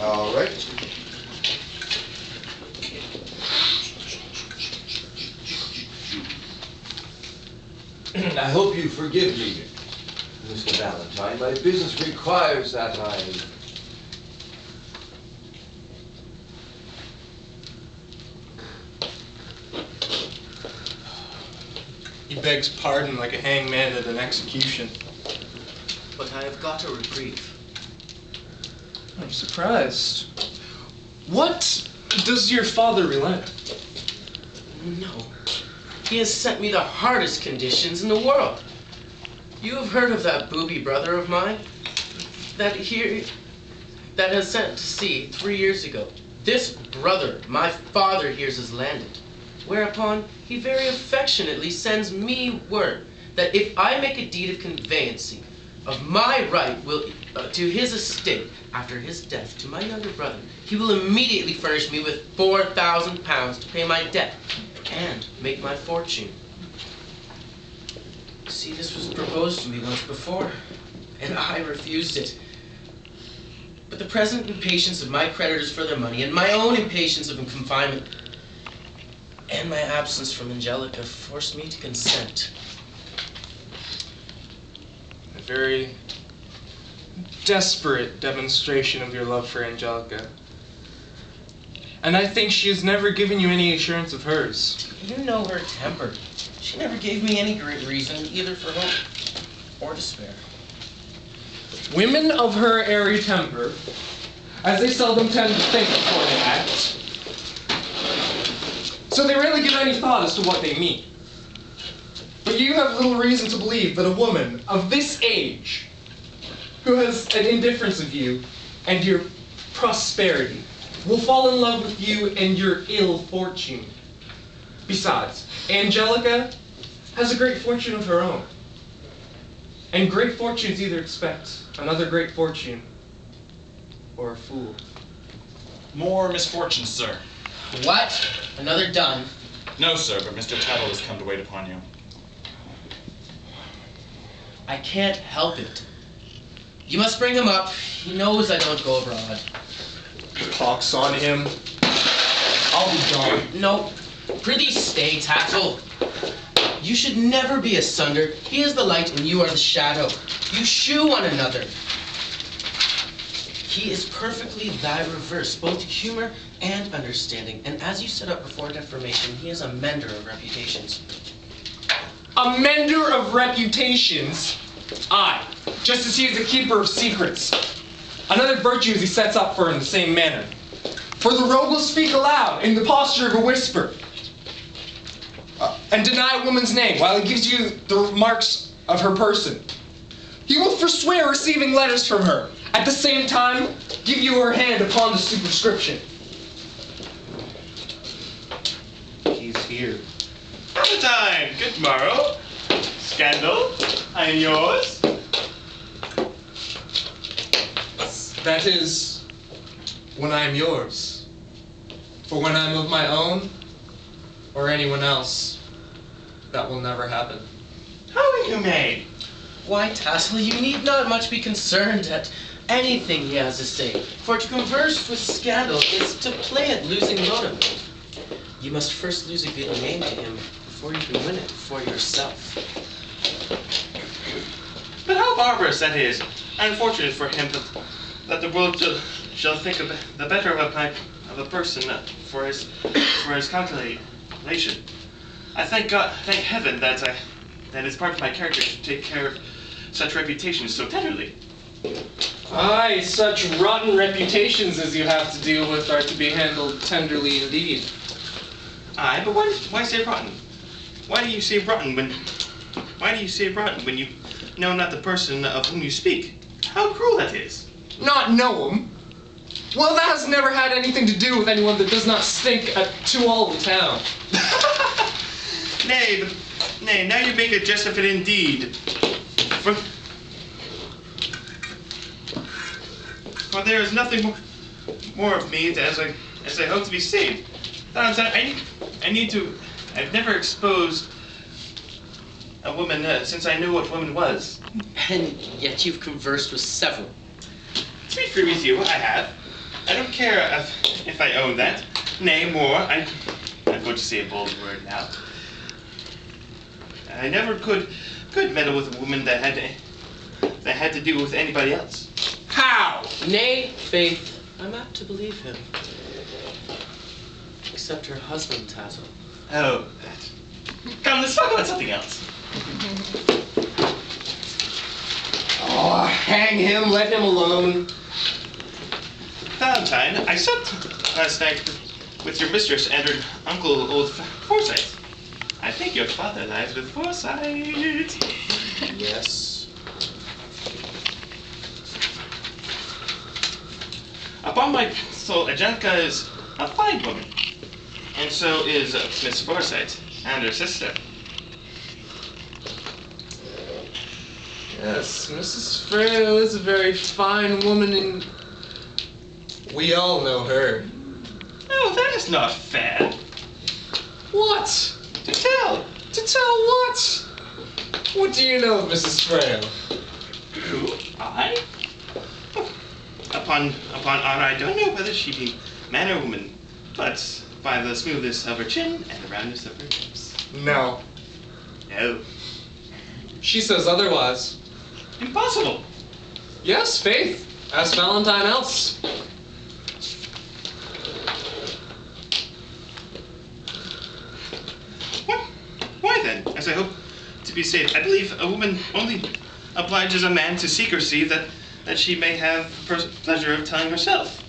All right. I hope you forgive me, Mr. Valentine. My business requires that I He begs pardon like a hangman at an execution. But I have got a reprieve. I'm surprised. What does your father relent? No. He has sent me the hardest conditions in the world. You have heard of that booby brother of mine? That here that has sent to sea three years ago. This brother, my father hears has landed. Whereupon he very affectionately sends me word that if I make a deed of conveyancing of my right will uh, to his estate after his death to my younger brother, he will immediately furnish me with four thousand pounds to pay my debt and make my fortune. See, this was proposed to me once before, and I refused it. But the present impatience of my creditors for their money, and my own impatience of confinement, and my absence from Angelica forced me to consent. A very desperate demonstration of your love for Angelica. And I think she has never given you any assurance of hers. You know her temper. She never gave me any great reason either for hope or despair. Women of her airy temper, as they seldom tend to think before they act, so they rarely give any thought as to what they mean. But you have little reason to believe that a woman of this age, who has an indifference of you and your prosperity, will fall in love with you and your ill fortune. Besides, Angelica has a great fortune of her own. And great fortunes either expect another great fortune or a fool. More misfortunes, sir. What? Another dun? No, sir, but Mr. Tattle has come to wait upon you. I can't help it. You must bring him up. He knows I don't go abroad. Pox on him. I'll be gone. No. Prithee stay, Tattle. You should never be asunder. He is the light and you are the shadow. You shew one another. He is perfectly thy reverse, both humor and understanding. And as you set up before deformation, he is a mender of reputations. A mender of reputations. Aye, just as he is a keeper of secrets. Another virtue he sets up for in the same manner. For the rogue will speak aloud in the posture of a whisper, uh, and deny a woman's name while he gives you the marks of her person. He will forswear receiving letters from her, at the same time give you her hand upon the superscription. He's here. Valentine, good morrow. Scandal, I am yours. That is when I'm yours. For when I'm of my own, or anyone else, that will never happen. How are you made? Why, Tattle, you need not much be concerned at anything he has to say, for to converse with scandal is to play at losing motive. You must first lose a good name to him before you can win it for yourself. But how barbarous that is. Unfortunate for him that, that the world shall, shall think of the better of a, of a person uh, for his for his calculation. I thank God, thank heaven that I that it's part of my character to take care of such reputations so tenderly. Aye, such rotten reputations as you have to deal with are to be handled tenderly indeed. Aye, but why, why say rotten? Why do you say rotten when why do you say rotten when you know not the person of whom you speak? How cruel that is. Not know him? Well, that has never had anything to do with anyone that does not stink at, to all the town. Nay, but, nay, now you make a jest of it indeed. For, for there is nothing more, more of me as I as I hope to be saved. I need, I need to. I've never exposed a woman uh, since I knew what woman was. And yet you've conversed with several. To be free with you, I have. I don't care if, if I own that. Nay, more, I, I'm going to say a bold word now. I never could could meddle with a woman that had to, that had to do with anybody else. How? Nay, Faith, I'm apt to believe him. Except her husband, Tattle. Oh, that. Come, let's talk about something else. Oh, hang him, let him alone. Valentine, I slept last night with your mistress and her uncle, old Foresight. I think your father lies with Foresight. Yes. Upon my soul, Angelica is a fine woman. And so is Miss Foresight and her sister. Yes, Mrs. Frail is a very fine woman, and we all know her. Oh, that is not fair. What? To tell. To tell what? What do you know of Mrs. Frail? Who? I? Upon upon honor, I don't know whether she be man or woman, but by the smoothness of her chin and the roundness of her lips. No. No. She says otherwise. Impossible. Yes, Faith. Ask Valentine else. What? Why then? As I hope to be safe, I believe a woman only obliges a man to secrecy that that she may have pers- pleasure of telling herself.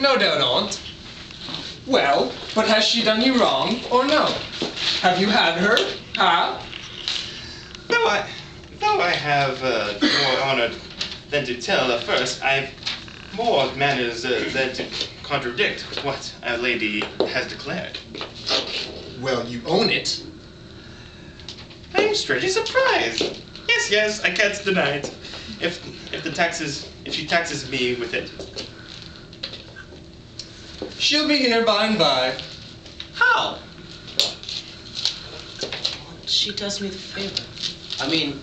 No doubt, Aunt. Well, but has she done you wrong or no? Have you had her? Huh? No, I, though I have uh, more honor than to tell at first, I've more manners uh, than to contradict what a lady has declared. Well, you own it. I am strangely surprised. Yes, yes, I can't deny it. If if the taxes, if she taxes me with it, She'll be here by and by. how? She does me the favor. I mean,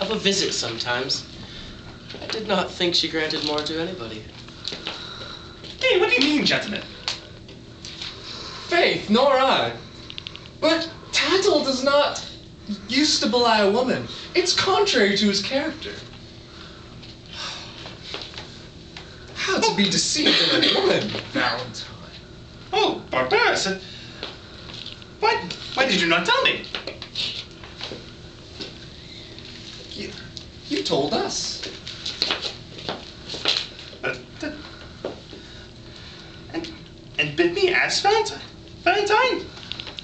of a visit sometimes. I did not think she granted more to anybody. Hey, what do you mean, gentlemen? Faith, nor I. But Tattle does not used to belie a woman. It's contrary to his character. How to be deceived in a woman, Valentine? Oh, barbarous! Why, why did you not tell me? You, you told us. Uh, th- and and bid me ask Valentine. Valentine.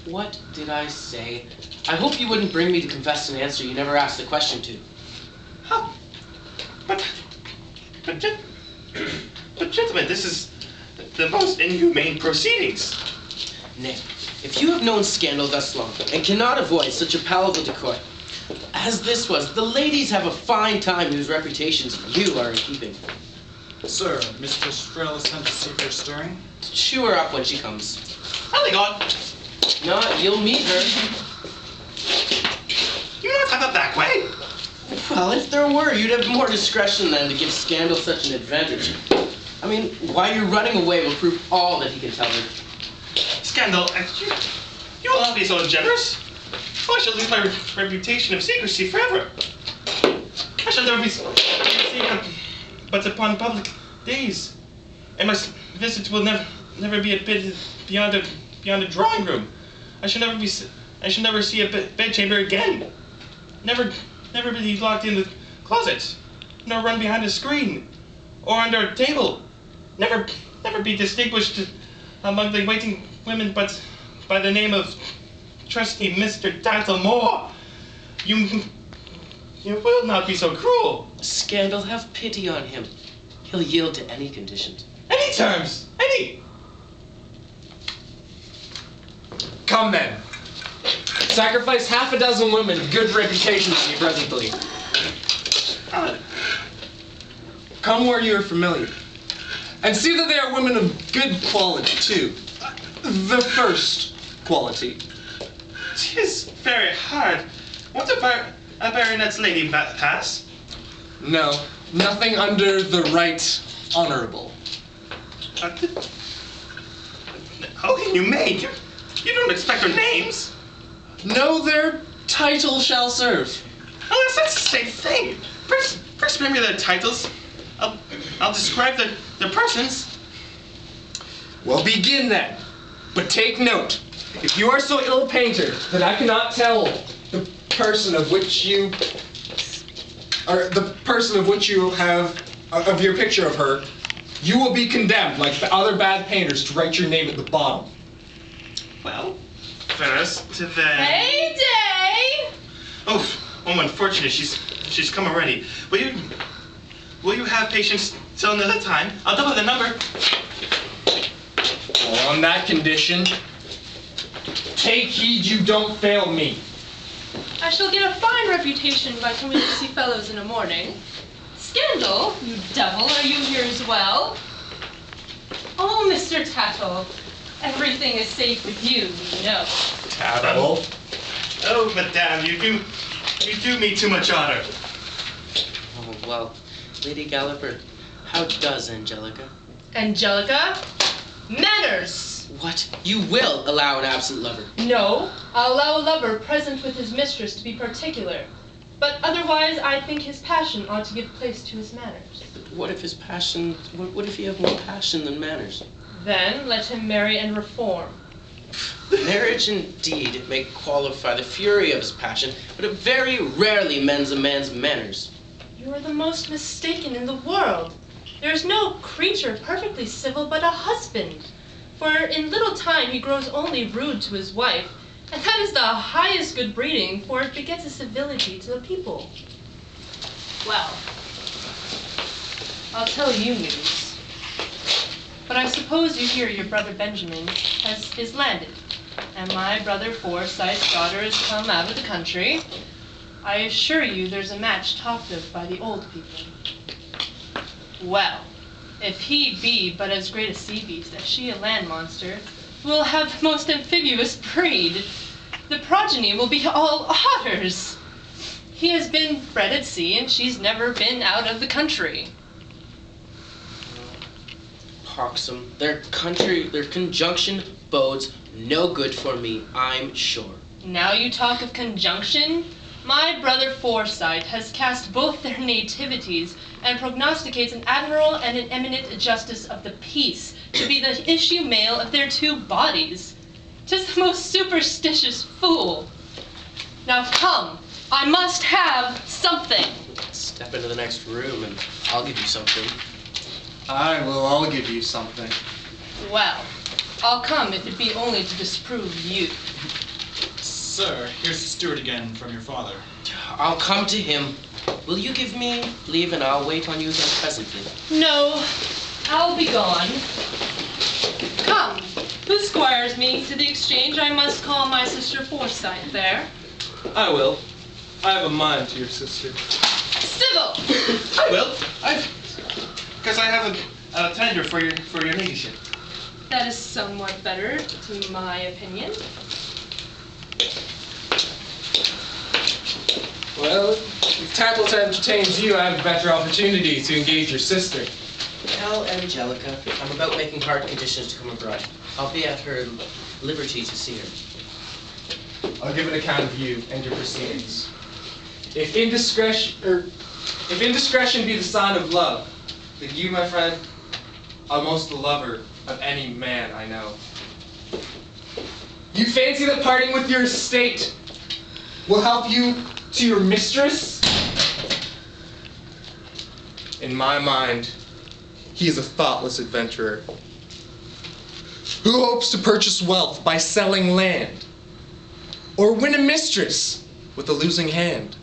What did I say? I hope you wouldn't bring me to confess an answer you never asked the question to. How? But, but, gen- but gentlemen, this is the most inhumane proceedings. Nay, if you have known scandal thus long and cannot avoid such a palatable decoy as this was, the ladies have a fine time whose reputations you are in keeping. Sir, Mistress Frail is sent to see if you're stirring. Chew her up when she comes. My God! No, you'll meet her. You're not have a back way. Well, if there were, you'd have more discretion than to give scandal such an advantage. I mean, why you're running away will prove all that he can tell her. Scandal, you, you will not be so generous. Oh, I shall lose my re- reputation of secrecy forever. I shall never be seen but upon public days, and my visits will never never be admitted beyond a beyond a drawing room. I shall never be I shall never see a be- bedchamber again. Never never be locked in the closet, nor run behind a screen, or under a table. Never never be distinguished among the waiting women, but by the name of trusty Mr. Tattle Moore. You, you will not be so cruel. Scandal, have pity on him. He'll yield to any conditions. Any terms, any. Come then. Sacrifice half a dozen women, good reputation to you presently. Come where you are familiar. And see that they are women of good quality, too. The first quality. tis very hard. Won't a, bar- a baronet's lady pass? No, nothing under the right honorable. Uh, how can you make? You, you don't expect her names. No, their title shall serve. Unless that's the same thing. First, first remember their titles. I'll, I'll describe the, the persons. Well, begin then. But take note, if you are so ill painted that I cannot tell the person of which you, or the person of which you have, uh, of your picture of her, you will be condemned, like the other bad painters, to write your name at the bottom. Well, first, then. Heyday! Oh, oh, unfortunate. She's she's come already. Will you will you have patience till another time? I'll double the number. Well, on that condition, take heed you don't fail me. I shall get a fine reputation by coming to see fellows in the morning. Scandal, you devil, are you here as well? Oh, Mr. Tattle, everything is safe with you, you know. Tattle. Oh, madame, you do you do me too much honor. Oh, well, Lady Galloper, how does Angelica? Angelica, manners! What? You will allow an absent lover? No, I'll allow a lover present with his mistress to be particular. But otherwise, I think his passion ought to give place to his manners. What if his passion, what, what if he have more passion than manners? Then let him marry and reform. Marriage indeed may qualify the fury of his passion, but it very rarely mends a man's manners. You are the most mistaken in the world. There is no creature perfectly civil but a husband. For in little time he grows only rude to his wife, and that is the highest good breeding, for it begets a civility to the people. Well, I'll tell you news. But I suppose you hear your brother Benjamin has is landed, and my brother Foresight's daughter has come out of the country. I assure you there's a match talked of by the old people. Well, if he be but as great a sea beast as she a land monster, we'll have the most amphibious breed. The progeny will be all otters. He has been bred at sea, and she's never been out of the country. Poxum, their country, their conjunction bodes no good for me, I'm sure. Now you talk of conjunction. My brother Foresight has cast both their nativities and prognosticates an admiral and an eminent justice of the peace to be the issue male of their two bodies. Tis the most superstitious fool. Now come, I must have something. Step into the next room and I'll give you something. I will all give you something. Well, I'll come if it be only to disprove you. Sir, here's the steward again from your father. I'll come to him. Will you give me leave and I'll wait on you then presently? No, I'll be gone. Come, who squires me to the exchange? I must call my sister Foresight there. I will. I have a mind to your sister. Sybil! I will. I because I have a, a tender for your for your ladyship. That is somewhat better, to my opinion. Well, if Tackleton entertains you, I have a better opportunity to engage your sister. Tell Angelica I'm about making hard conditions to come abroad. I'll be at her liberty to see her. I'll give an account of you and your proceedings. If indiscretion, er, if indiscretion be the sign of love, then you, my friend, are most the lover of any man I know. You fancy that parting with your estate will help you to your mistress? In my mind, he is a thoughtless adventurer who hopes to purchase wealth by selling land or win a mistress with a losing hand.